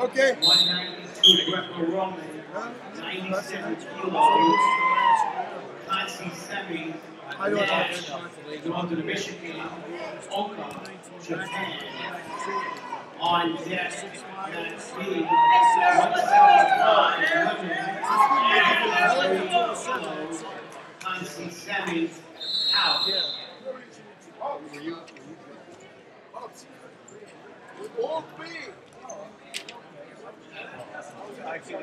Okay. 192 Greco-Roman, 97 kilos. Consi Semi, I don't Nash, know. going to the Michigan, Oka, Japan. On deck, Matt B, 175 women, Consi Semi, out. All B.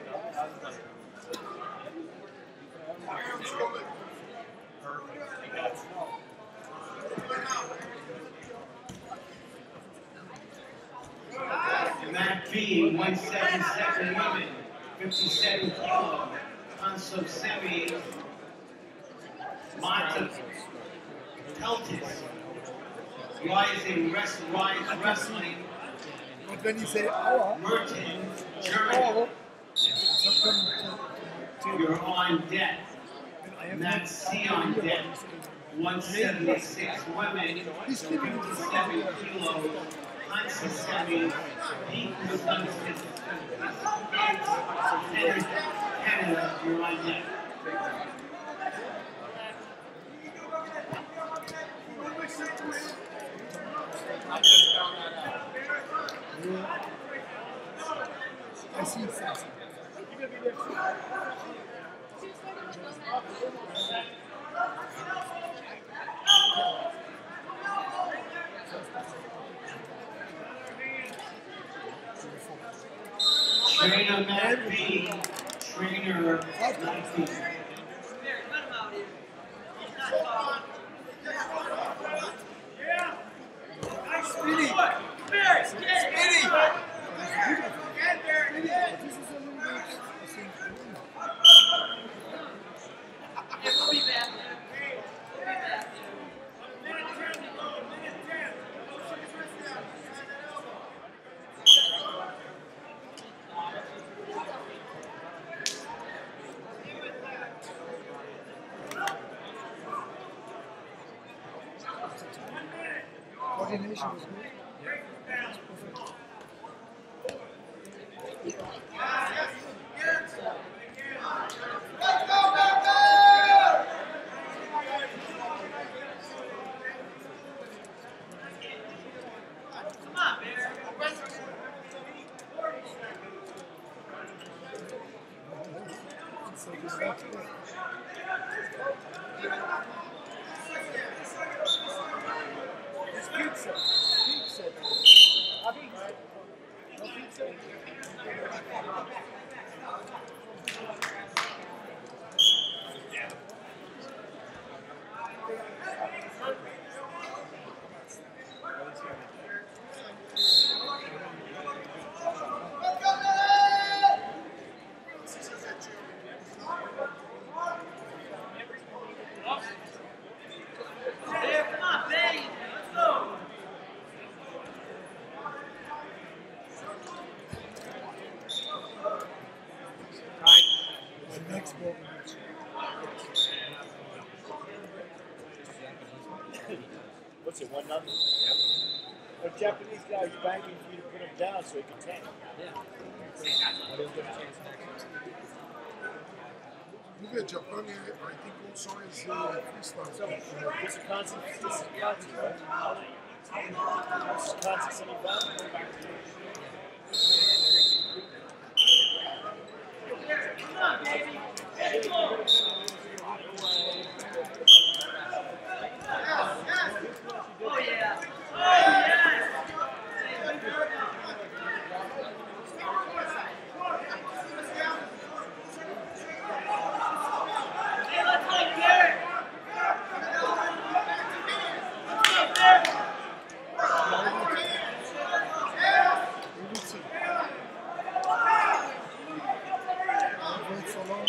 Matt B, 177 women, 57 kilo. Hanso Semi, Mata Peltis. Rising Wrestling, you say our, Merton, Germany. Oh, uh-huh. You're on deck. not- C on deck. 176 women, He's keeping it 57 kilo. Hansi Semi, Pete you're on deck. I see something. Trainer Matt trainer 19. Speedy! Speedy! Coordination was good. Good. It's What's it, one nothing? Yeah. A Japanese guy's banking for you to put him down so he can tank. Look at Japan, I think also is uh, freestyle. This is constant, this is constant, right? This is constant semifinal. Wait so long.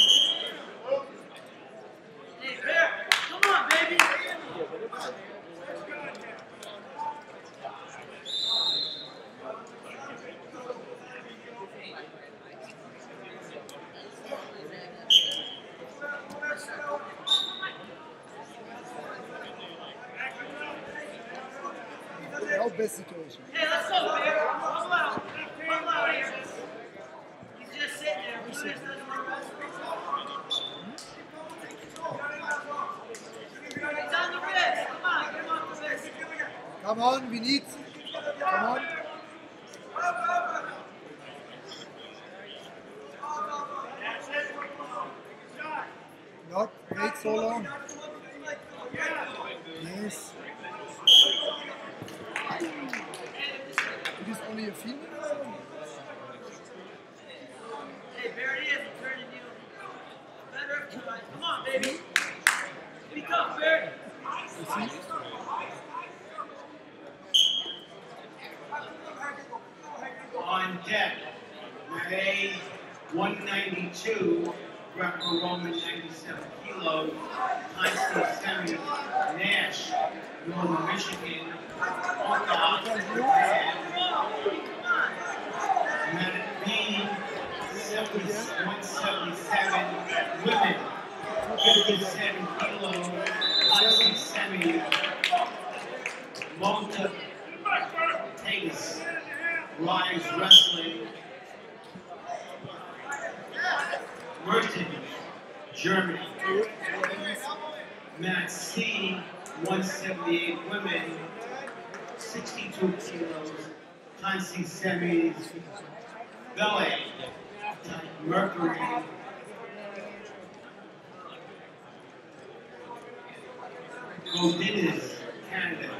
Best situation? Hey, let's go, Bear. Come on. Come on here. six. Come on, we need. Come on. Not wait so long. Yes. It is a female. Hey, there it is. I'm turning you better. Come on, baby. Be tough, Barry. On deck, Mat 192, Greco-Roman 97 kilos, Heinz Semi, Nash, Northern Michigan, Oka, Japan, Mat B, 70 177, women, 57 kilos, Semi, Monta, Tagus, Rise Wrestling, Merton, Germany. Mat C, 178 women, 62 kilos, Hansi semis, Mercury, Godinas, Canada.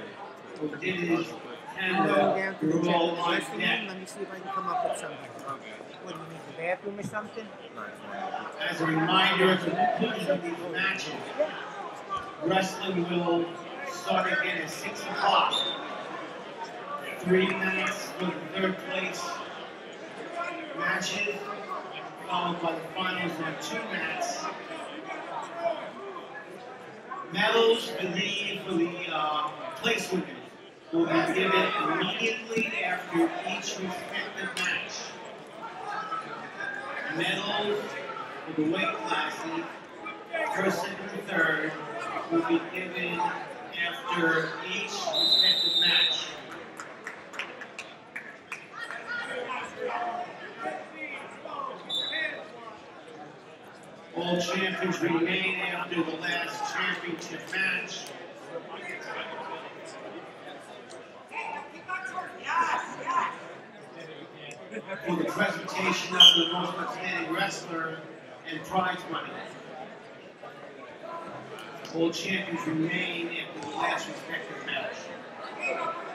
Godinas, Canada, roll on deck. Let me see if I can come up with something. What do you need, the bathroom or something? As a reminder at the conclusion of these matches, wrestling will start again at 6 o'clock. Three minutes for the third place matches, followed by the finals on two mats. Medals the, for the uh, place winners will be given immediately after each respective match medals for the weight classes, first, second, and third, will be given after each respective match. All champions remain after the last championship match. for the presentation of the most outstanding wrestler and prize money. All champions remain after the last respective match.